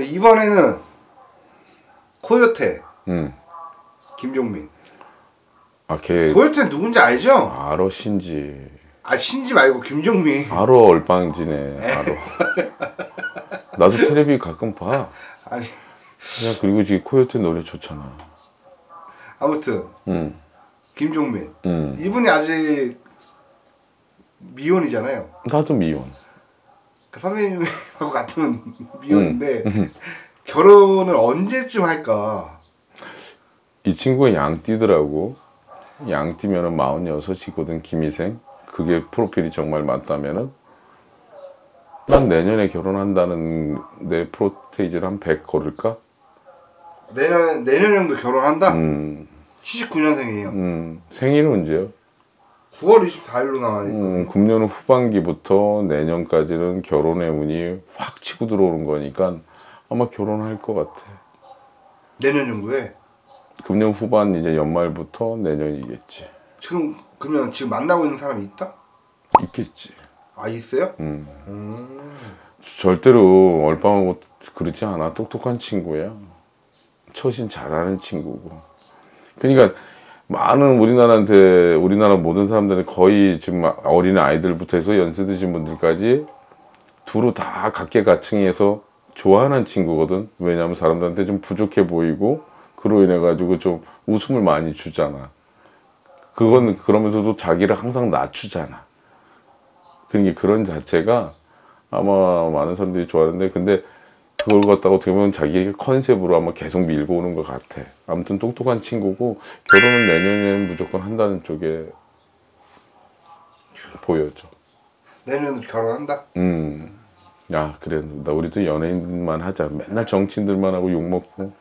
이번에는 코요테 음. 김종민. 아, 걔 코요테 누군지 알죠? 알어 신지. 아 신지 말고 김종민. 알어 얼빵지네. 알어. 나도 텔레비 가끔 봐. 아니 그냥 그리고 지금 코요테 노래 좋잖아. 아무튼 음. 김종민. 음. 이분이 아직 미혼이잖아요. 나도 미혼. 그 선생님하고 같은 미혼인데 결혼을 언제쯤 할까? 이 친구가 양띠더라고. 양띠면은 46이거든, 김희생. 그게 프로필이 정말 맞다면은. 난 내년에 결혼한다는 내 프로테이지를 한 100 걸을까? 내년 내년 정도 결혼한다. 음, 79년생이에요. 음. 생일은 언제요? 9월 24일로 나와니까 음, 금년 후반기부터 내년까지는 결혼의 운이 확 치고 들어오는 거니까 아마 결혼할 것 같아. 내년 정도에 금년 후반 이제 연말부터 내년이겠지. 지금 그러면 지금 만나고 있는 사람이 있다? 있겠지. 아 있어요? 음. 음. 절대로 얼빵하고 그렇지 않아. 똑똑한 친구야. 처신 잘하는 친구고. 그러니까 많은 우리나라한테 우리나라 모든 사람들은 거의 지금 어린 아이들부터 해서 연세 드신 분들까지 두루 다 각계각층에서 좋아하는 친구거든. 왜냐하면 사람들한테 좀 부족해 보이고 그로 인해 가지고 좀 웃음을 많이 주잖아. 그건 그러면서도 자기를 항상 낮추잖아. 그러니까 그런 자체가 아마 많은 사람들이 좋아하는데 근데 그걸 갖다가 어떻게 보면 자기에게 컨셉으로 아마 계속 밀고 오는 것 같아. 아무튼 똑똑한 친구고 결혼은 내년에는 무조건 한다는 쪽에 보여져. 내년에 결혼한다? 음. 야 그래 나 우리도 연예인들만 하자. 맨날 정치인들만 하고 욕 먹고